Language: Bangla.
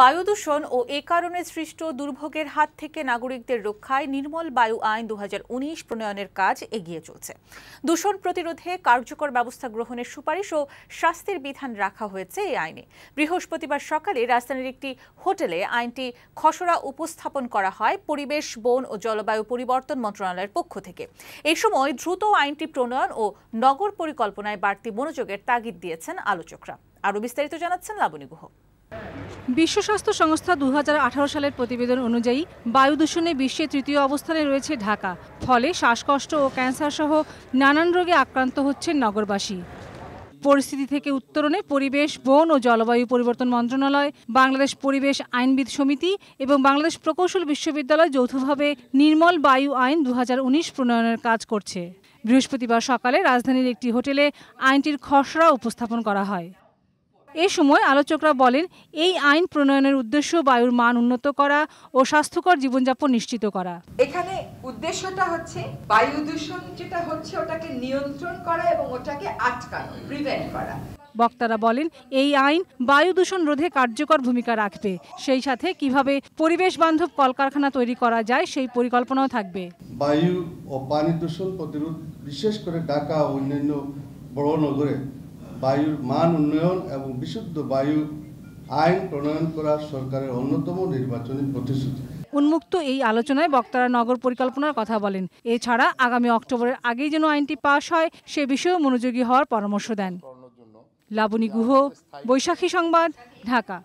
বায়ু দূষণ ও এ কারণে সৃষ্ট দুর্ভোগের হাত থেকে নাগরিকদের রক্ষায় নির্মল বায়ু আইন দু হাজার উনিশ প্রণয়নের কাজ এগিয়ে চলছে। দূষণ প্রতিরোধে কার্যকর ব্যবস্থা গ্রহণের সুপারিশ ও শাস্তির বিধান রাখা হয়েছে এই আইনে। বৃহস্পতিবার সকালে রাজধানীর একটি হোটেলে আইনটি খসড়া উপস্থাপন করা হয় পরিবেশ, বন ও জলবায়ু পরিবর্তন মন্ত্রণালয়ের পক্ষ থেকে। এই সময় দ্রুত আইনটি প্রণয়ন ও নগর পরিকল্পনায় বাড়তি মনোযোগের তাগিদ দিয়েছেন আলোচকরা। আরও বিস্তারিত জানাচ্ছেন লাবণী গুহ। বিশ্ব স্বাস্থ্য সংস্থা দু হাজার আঠারো সালের প্রতিবেদন অনুযায়ী বায়ু দূষণে বিশ্বে তৃতীয় অবস্থানে রয়েছে ঢাকা। ফলে শ্বাসকষ্ট ও ক্যান্সার সহ নানান রোগে আক্রান্ত হচ্ছেন নগরবাসী। পরিস্থিতি থেকে উত্তরণে পরিবেশ, বন ও জলবায়ু পরিবর্তন মন্ত্রণালয়, বাংলাদেশ পরিবেশ আইনবিদ সমিতি এবং বাংলাদেশ প্রকৌশল বিশ্ববিদ্যালয় যৌথভাবে নির্মল বায়ু আইন দু হাজার উনিশ প্রণয়নের কাজ করছে। বৃহস্পতিবার সকালে রাজধানীর একটি হোটেলে আইনটির খসড়া উপস্থাপন করা হয়। এ সময় আলোচকরা বলেন এই আইন প্রণয়নের উদ্দেশ্য বায়ুর মান উন্নত করা ও স্বাস্থ্যকর জীবনযাপন নিশ্চিত করা। এখানে উদ্দেশ্যটা হচ্ছে বায়ু দূষণ যেটা হচ্ছে ওটাকে নিয়ন্ত্রণ করা এবং ওটাকে আটকানো প্রিভেন্ট করা। বক্তারা বলেন এই আইন বায়ু দূষণ রোধে কার্যকর ভূমিকা রাখবে। সেই সাথে কীভাবে পরিবেশ বান্ধব কলকারখানা তৈরি করা যায় সেই পরিকল্পনাও থাকবে। বায়ু ও পানি দূষণ প্রতিরোধ বিশেষ করে ঢাকা ও অন্যান্য বড় নগরে বায়ুর মান উন্নয়ন এবং বিশুদ্ধ বায়ু আইন প্রণয়ন করা সরকারের অন্যতম নির্বাচনী প্রতিশ্রুতি। উন্মুক্ত এই আলোচনায় বক্তারা নগর পরিকল্পনার কথা বলেন। এছাড়া আগামী অক্টোবরের আগেই যেন আইনটি পাশ হয় সে বিষয়েও মনোযোগী হওয়ার পরামর্শ দেন। লাবণী গুহ বৈশাখী সংবাদ ঢাকা।